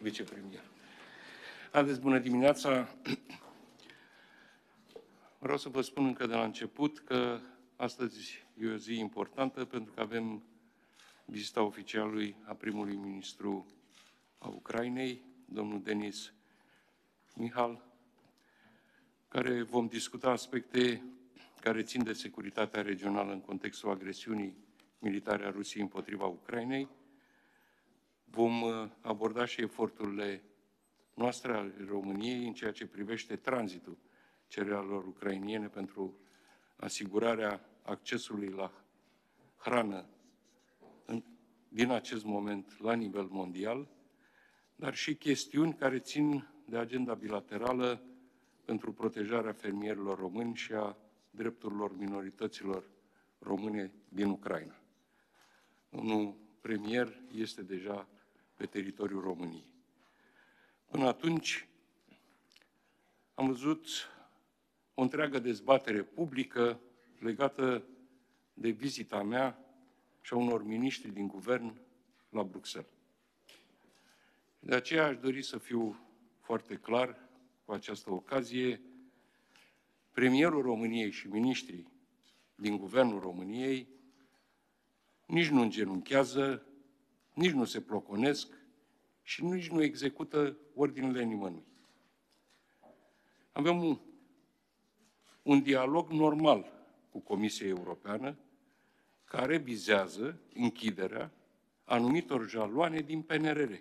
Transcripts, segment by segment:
vicepremier. Haideți, bună dimineața! Vreau să vă spun încă de la început că astăzi e o zi importantă pentru că avem vizita oficialului a primului ministru a Ucrainei, domnul Denis Mihal, care vom discuta aspecte care țin de securitatea regională în contextul agresiunii militare a Rusiei împotriva Ucrainei. Vom uh, aborda și eforturile noastre ale României în ceea ce privește tranzitul cerealelor ucrainiene pentru asigurarea accesului la hrană în, din acest moment la nivel mondial, dar și chestiuni care țin de agenda bilaterală pentru protejarea fermierilor români și a drepturilor minorităților române din Ucraina. Domnul premier este deja pe teritoriul României. Până atunci am văzut o întreagă dezbatere publică legată de vizita mea și a unor miniștri din guvern la Bruxelles. De aceea aș dori să fiu foarte clar cu această ocazie. Premierul României și miniștrii din guvernul României nici nu îngenunchează, nici nu se ploconesc și nici nu execută ordinele nimănui. Avem un, un dialog normal cu Comisia Europeană care vizează închiderea anumitor jaloane din PNRR.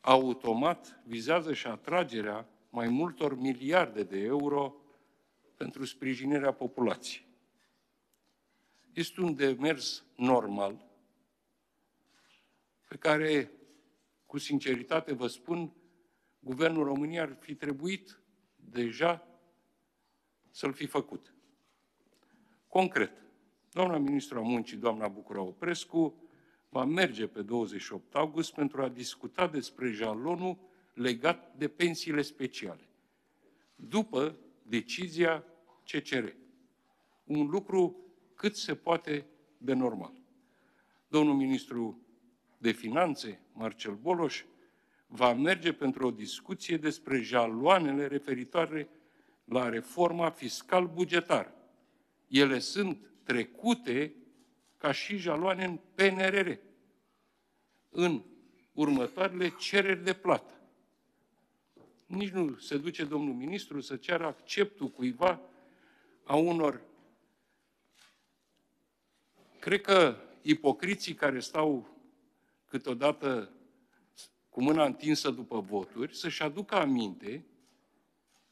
Automat vizează și atragerea mai multor miliarde de euro pentru sprijinirea populației. Este un demers normal pe care, cu sinceritate vă spun, Guvernul României ar fi trebuit deja să-l fi făcut. Concret, doamna ministru a muncii, doamna Bucura Oprescu, va merge pe 28 august pentru a discuta despre jalonul legat de pensiile speciale, după decizia CCR. Un lucru cât se poate de normal. Domnul ministru de Finanțe, Marcel Boloș, va merge pentru o discuție despre jaloanele referitoare la reforma fiscal-bugetară. Ele sunt trecute ca și jaloane în PNRR, în următoarele cereri de plată. Nici nu se duce domnul ministru să ceară acceptul cuiva a unor. Cred că ipocriții care stau câteodată cu mâna întinsă după voturi, să-și aducă aminte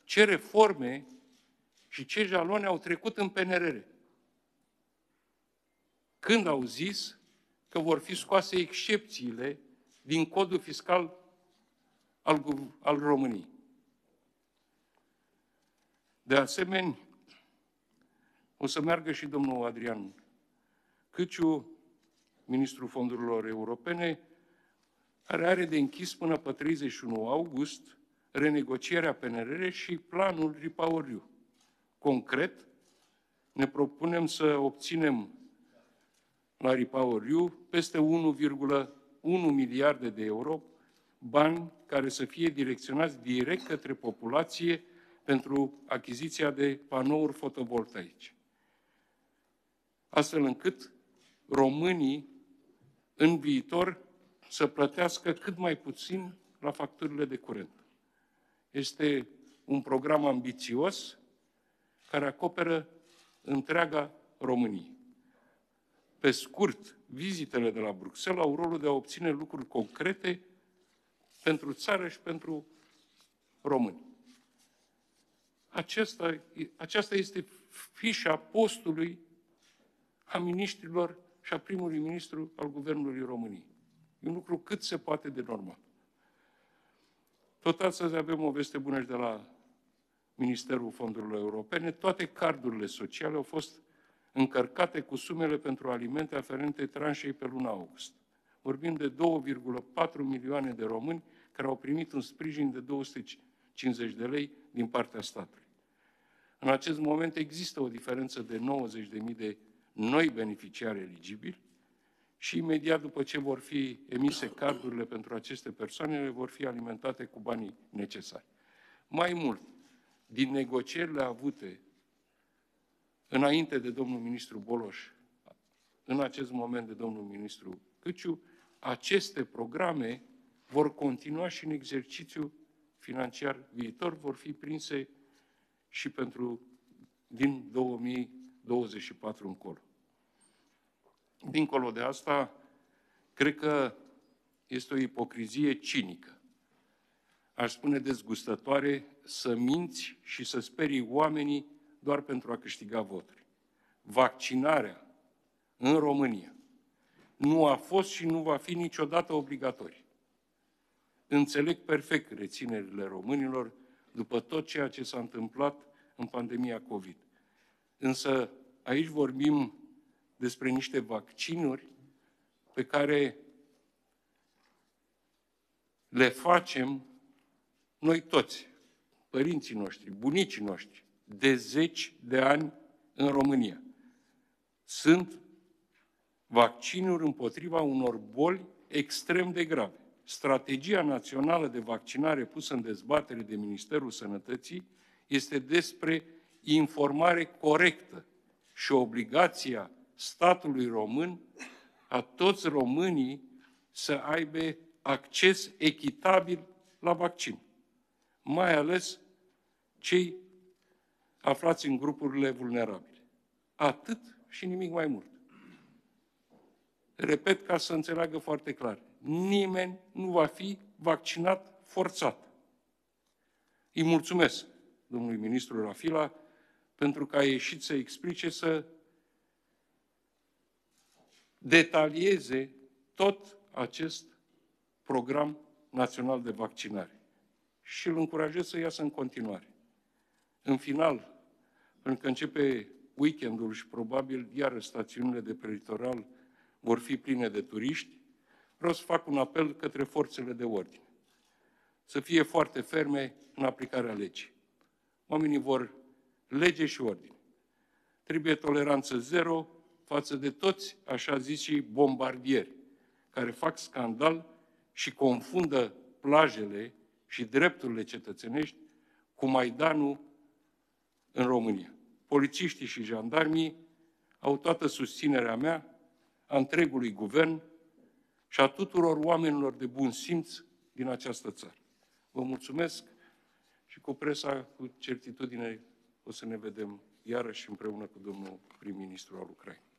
ce reforme și ce jalone au trecut în PNRR. Când au zis că vor fi scoase excepțiile din codul fiscal al, al României. De asemenea, o să meargă și domnul Adrian Căciu, ministrul fondurilor europene, care are de închis până pe 31 august renegocierea PNRR și planul RIPAURIU. Concret, ne propunem să obținem la RIPAURIU peste 1,1 miliarde de euro, bani care să fie direcționați direct către populație pentru achiziția de panouri fotovoltaice. Astfel încât românii în viitor să plătească cât mai puțin la facturile de curent. Este un program ambițios care acoperă întreaga Românie. Pe scurt, vizitele de la Bruxelles au rolul de a obține lucruri concrete pentru țară și pentru români. Acesta, aceasta este fișa postului a ministrilor și a primului ministru al Guvernului României. E un lucru cât se poate de normal. Tot astăzi avem o veste bună și de la Ministerul Fondurilor Europene. Toate cardurile sociale au fost încărcate cu sumele pentru alimente aferente tranșei pe luna august. Vorbim de 2,4 milioane de români care au primit un sprijin de 250 de lei din partea statului. În acest moment există o diferență de 90.000 de noi beneficiari eligibili și imediat după ce vor fi emise cardurile pentru aceste persoane, vor fi alimentate cu banii necesari. Mai mult, din negocierile avute înainte de domnul ministru Boloș, în acest moment de domnul ministru Câciu, aceste programe vor continua și în exercițiu financiar viitor, vor fi prinse și pentru din 2024 încolo. Dincolo de asta, cred că este o ipocrizie cinică. Aș spune dezgustătoare să minți și să sperii oamenii doar pentru a câștiga voturi. Vaccinarea în România nu a fost și nu va fi niciodată obligatorie. Înțeleg perfect reținerile românilor după tot ceea ce s-a întâmplat în pandemia COVID. Însă aici vorbim despre niște vaccinuri pe care le facem noi toți, părinții noștri, bunicii noștri, de zeci de ani în România. Sunt vaccinuri împotriva unor boli extrem de grave. Strategia națională de vaccinare pusă în dezbatere de Ministerul Sănătății este despre informare corectă și obligația statului român a toți românii să aibă acces echitabil la vaccin, mai ales cei aflați în grupurile vulnerabile. Atât și nimic mai mult. Repet ca să înțeleagă foarte clar. Nimeni nu va fi vaccinat forțat. Îi mulțumesc domnului ministru Rafila pentru că a ieșit să explice, să detalieze tot acest program național de vaccinare. Și îl încurajez să iasă în continuare. În final, pentru că începe weekendul și probabil iară stațiunile de pe litoral vor fi pline de turiști, vreau să fac un apel către forțele de ordine. Să fie foarte ferme în aplicarea legii. Oamenii vor lege și ordine. Trebuie toleranță zero față de toți, așa zis și bombardieri, care fac scandal și confundă plajele și drepturile cetățenești cu Maidanul în România. Polițiștii și jandarmii au toată susținerea mea, a întregului guvern și a tuturor oamenilor de bun simț din această țară. Vă mulțumesc și cu presa, cu certitudine, o să ne vedem iarăși împreună cu domnul prim-ministru al Ucrainei.